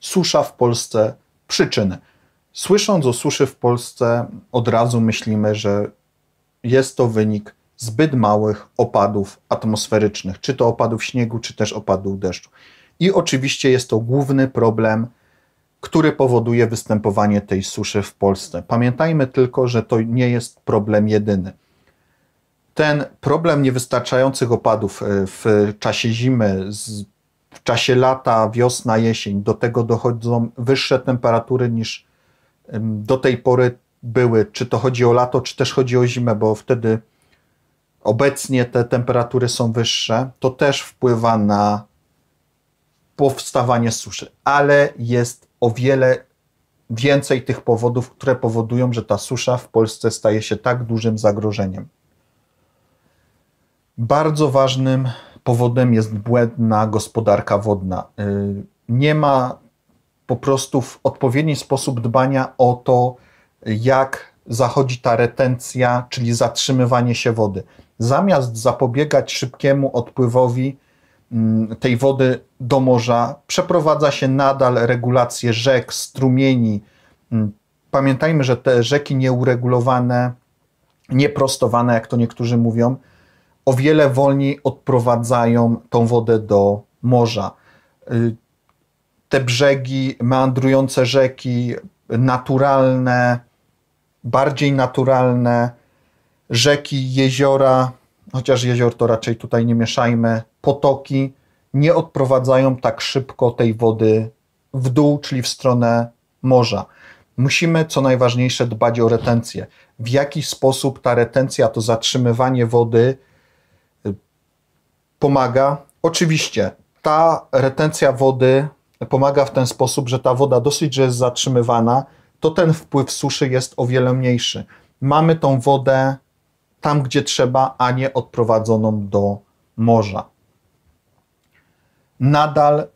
susza w Polsce, przyczyny. Słysząc o suszy w Polsce, od razu myślimy, że jest to wynik zbyt małych opadów atmosferycznych, czy to opadów śniegu, czy też opadów deszczu. I oczywiście jest to główny problem, który powoduje występowanie tej suszy w Polsce. Pamiętajmy tylko, że to nie jest problem jedyny. Ten problem niewystarczających opadów e, w czasie zimy, w czasie lata, wiosna, jesień, do tego dochodzą wyższe temperatury niż do tej pory były, czy to chodzi o lato, czy też chodzi o zimę, bo wtedy obecnie te temperatury są wyższe, to też wpływa na powstawanie suszy, ale jest o wiele więcej tych powodów, które powodują, że ta susza w Polsce staje się tak dużym zagrożeniem. Bardzo ważnym powodem jest błędna gospodarka wodna. Y, nie ma po prostu w odpowiedni sposób dbania o to, jak zachodzi ta retencja, czyli zatrzymywanie się wody. Zamiast zapobiegać szybkiemu odpływowi mm, tej wody do morza, przeprowadza się nadal regulacje rzek, strumieni. Mm, pamiętajmy, że te rzeki nieuregulowane, nieprostowane, jak to niektórzy mówią, o wiele wolniej odprowadzają tą wodę do morza. Y, te brzegi, meandrujące rzeki, naturalne, bardziej naturalne rzeki, jeziora, chociaż jezior to raczej tutaj nie mieszajmy, potoki nie odprowadzają tak szybko tej wody w dół, czyli w stronę morza. Musimy, co najważniejsze, dbać o retencję. W jaki sposób ta retencja, to zatrzymywanie wody pomaga? Oczywiście, ta retencja wody pomaga w ten sposób, że ta woda dosyć, że jest zatrzymywana, to ten wpływ suszy jest o wiele mniejszy. Mamy tą wodę tam, gdzie trzeba, a nie odprowadzoną do morza. Nadal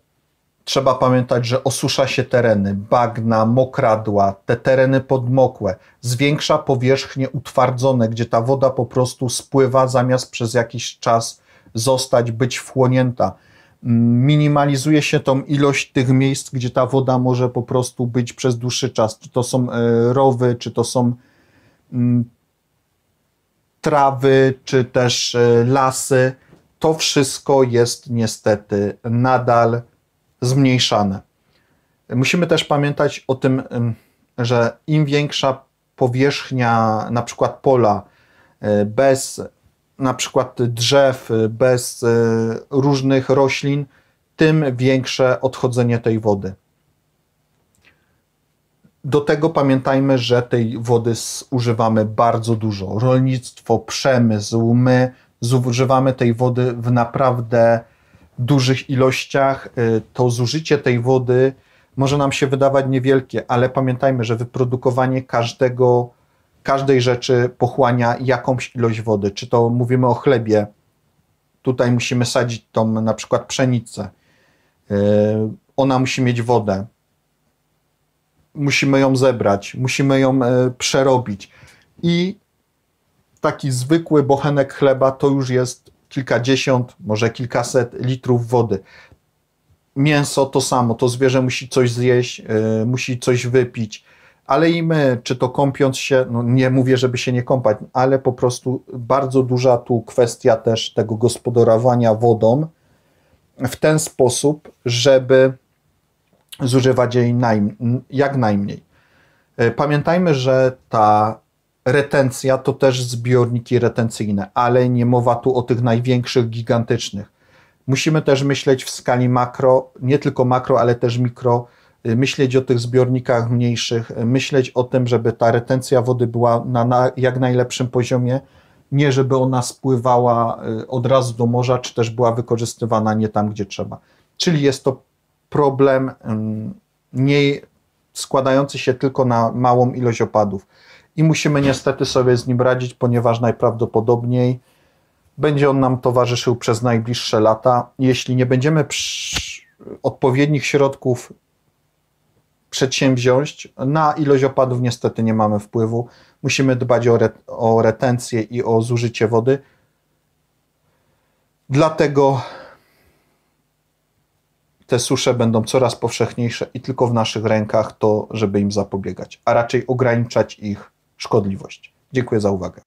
trzeba pamiętać, że osusza się tereny, bagna, mokradła, te tereny podmokłe, zwiększa powierzchnie utwardzone, gdzie ta woda po prostu spływa zamiast przez jakiś czas zostać, być wchłonięta minimalizuje się tą ilość tych miejsc, gdzie ta woda może po prostu być przez dłuższy czas. Czy to są e, rowy, czy to są mm, trawy, czy też e, lasy. To wszystko jest niestety nadal zmniejszane. Musimy też pamiętać o tym, że im większa powierzchnia, na przykład pola, e, bez na przykład drzew, bez e, różnych roślin, tym większe odchodzenie tej wody. Do tego pamiętajmy, że tej wody używamy bardzo dużo. Rolnictwo, przemysł, my zużywamy tej wody w naprawdę dużych ilościach. E, to zużycie tej wody może nam się wydawać niewielkie, ale pamiętajmy, że wyprodukowanie każdego każdej rzeczy pochłania jakąś ilość wody. Czy to mówimy o chlebie, tutaj musimy sadzić tą na przykład pszenicę. E, ona musi mieć wodę. Musimy ją zebrać, musimy ją e, przerobić. I taki zwykły bochenek chleba to już jest kilkadziesiąt, może kilkaset litrów wody. Mięso to samo, to zwierzę musi coś zjeść, e, musi coś wypić ale i my, czy to kąpiąc się, no nie mówię, żeby się nie kąpać, ale po prostu bardzo duża tu kwestia też tego gospodarowania wodą w ten sposób, żeby zużywać jej jak najmniej. E, pamiętajmy, że ta retencja to też zbiorniki retencyjne, ale nie mowa tu o tych największych, gigantycznych. Musimy też myśleć w skali makro, nie tylko makro, ale też mikro, myśleć o tych zbiornikach mniejszych, myśleć o tym, żeby ta retencja wody była na, na jak najlepszym poziomie, nie żeby ona spływała y, od razu do morza, czy też była wykorzystywana nie tam, gdzie trzeba. Czyli jest to problem nie składający się tylko na małą ilość opadów. I musimy niestety sobie z nim radzić, ponieważ najprawdopodobniej będzie on nam towarzyszył przez najbliższe lata. Jeśli nie będziemy odpowiednich środków przedsięwziąć. Na ilość opadów niestety nie mamy wpływu. Musimy dbać o, re, o retencję i o zużycie wody. Dlatego te susze będą coraz powszechniejsze i tylko w naszych rękach to, żeby im zapobiegać, a raczej ograniczać ich szkodliwość. Dziękuję za uwagę.